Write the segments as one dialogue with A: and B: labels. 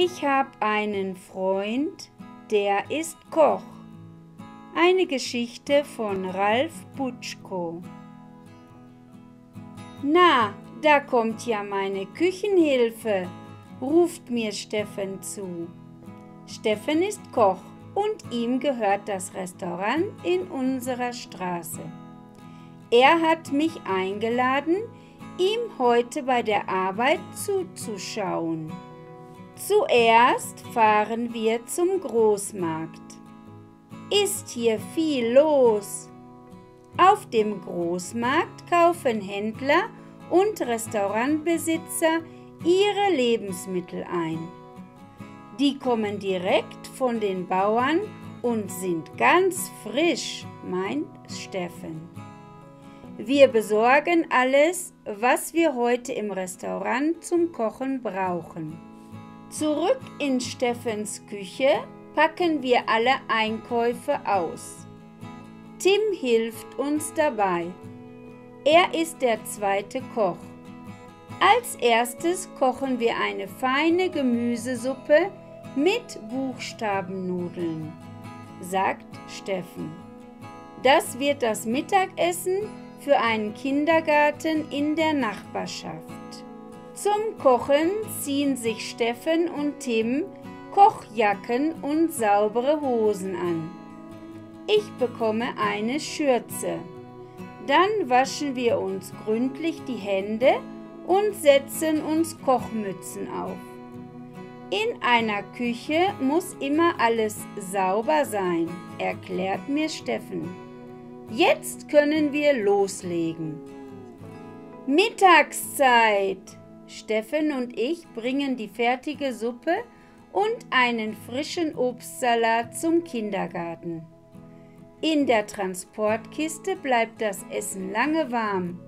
A: Ich habe einen Freund, der ist Koch. Eine Geschichte von Ralf Butschko. Na, da kommt ja meine Küchenhilfe, ruft mir Steffen zu. Steffen ist Koch und ihm gehört das Restaurant in unserer Straße. Er hat mich eingeladen, ihm heute bei der Arbeit zuzuschauen. Zuerst fahren wir zum Großmarkt. Ist hier viel los. Auf dem Großmarkt kaufen Händler und Restaurantbesitzer ihre Lebensmittel ein. Die kommen direkt von den Bauern und sind ganz frisch, meint Steffen. Wir besorgen alles, was wir heute im Restaurant zum Kochen brauchen. Zurück in Steffens Küche packen wir alle Einkäufe aus. Tim hilft uns dabei. Er ist der zweite Koch. Als erstes kochen wir eine feine Gemüsesuppe mit Buchstabennudeln, sagt Steffen. Das wird das Mittagessen für einen Kindergarten in der Nachbarschaft. Zum Kochen ziehen sich Steffen und Tim Kochjacken und saubere Hosen an. Ich bekomme eine Schürze. Dann waschen wir uns gründlich die Hände und setzen uns Kochmützen auf. In einer Küche muss immer alles sauber sein, erklärt mir Steffen. Jetzt können wir loslegen. Mittagszeit! Steffen und ich bringen die fertige Suppe und einen frischen Obstsalat zum Kindergarten. In der Transportkiste bleibt das Essen lange warm.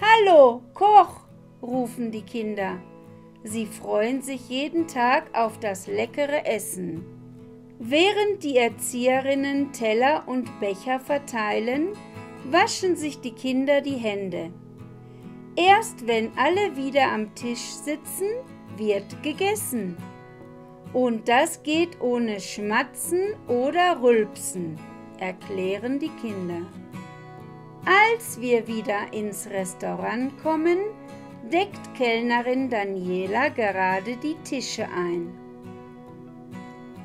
A: Hallo, Koch! rufen die Kinder. Sie freuen sich jeden Tag auf das leckere Essen. Während die Erzieherinnen Teller und Becher verteilen, waschen sich die Kinder die Hände. Erst wenn alle wieder am Tisch sitzen, wird gegessen. Und das geht ohne Schmatzen oder Rülpsen, erklären die Kinder. Als wir wieder ins Restaurant kommen, deckt Kellnerin Daniela gerade die Tische ein.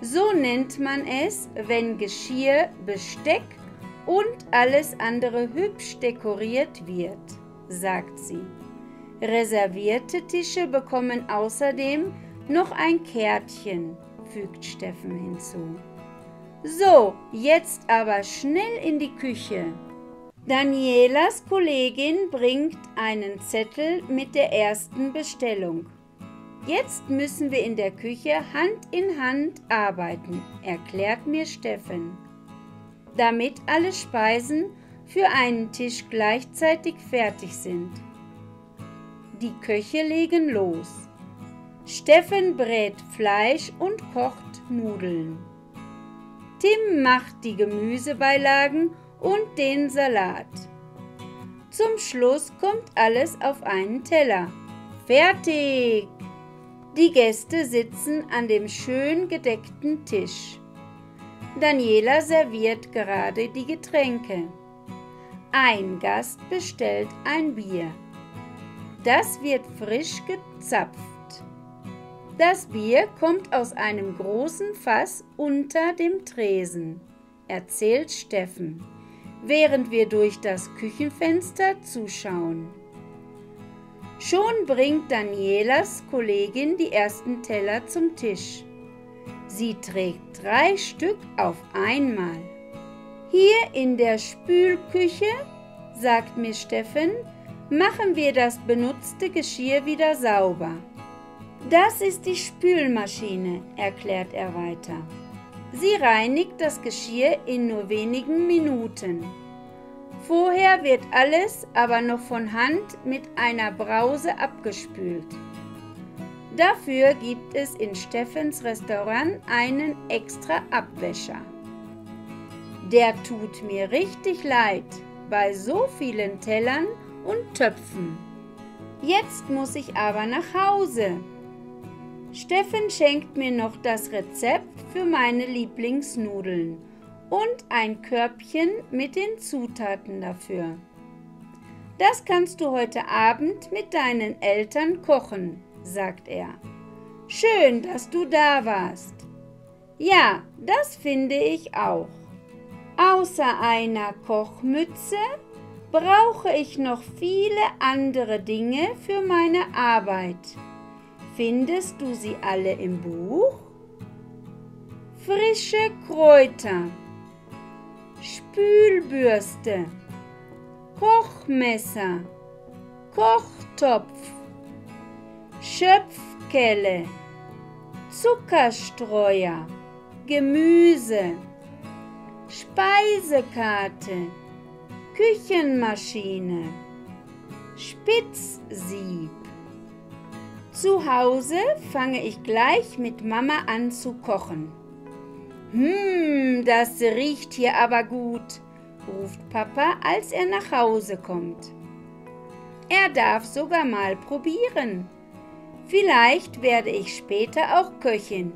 A: So nennt man es, wenn Geschirr, Besteck und alles andere hübsch dekoriert wird, sagt sie. Reservierte Tische bekommen außerdem noch ein Kärtchen, fügt Steffen hinzu. So, jetzt aber schnell in die Küche. Danielas Kollegin bringt einen Zettel mit der ersten Bestellung. Jetzt müssen wir in der Küche Hand in Hand arbeiten, erklärt mir Steffen. Damit alle Speisen für einen Tisch gleichzeitig fertig sind. Die Köche legen los. Steffen brät Fleisch und kocht Nudeln. Tim macht die Gemüsebeilagen und den Salat. Zum Schluss kommt alles auf einen Teller. Fertig! Die Gäste sitzen an dem schön gedeckten Tisch. Daniela serviert gerade die Getränke. Ein Gast bestellt ein Bier. Das wird frisch gezapft. Das Bier kommt aus einem großen Fass unter dem Tresen, erzählt Steffen, während wir durch das Küchenfenster zuschauen. Schon bringt Danielas Kollegin die ersten Teller zum Tisch. Sie trägt drei Stück auf einmal. Hier in der Spülküche, sagt mir Steffen, machen wir das benutzte Geschirr wieder sauber. Das ist die Spülmaschine, erklärt er weiter. Sie reinigt das Geschirr in nur wenigen Minuten. Vorher wird alles aber noch von Hand mit einer Brause abgespült. Dafür gibt es in Steffens Restaurant einen extra Abwäscher. Der tut mir richtig leid bei so vielen Tellern und Töpfen. Jetzt muss ich aber nach Hause. Steffen schenkt mir noch das Rezept für meine Lieblingsnudeln und ein Körbchen mit den Zutaten dafür. Das kannst du heute Abend mit deinen Eltern kochen, sagt er. Schön, dass du da warst. Ja, das finde ich auch. Außer einer Kochmütze brauche ich noch viele andere Dinge für meine Arbeit. Findest du sie alle im Buch? Frische Kräuter, Spülbürste, Kochmesser, Kochtopf, Schöpfkelle, Zuckerstreuer, Gemüse, Speisekarte, Küchenmaschine, Spitzsieb. Zu Hause fange ich gleich mit Mama an zu kochen. Hm, das riecht hier aber gut, ruft Papa, als er nach Hause kommt. Er darf sogar mal probieren. Vielleicht werde ich später auch Köchin.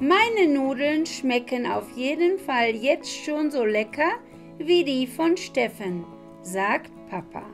A: Meine Nudeln schmecken auf jeden Fall jetzt schon so lecker wie die von Steffen, sagt Papa.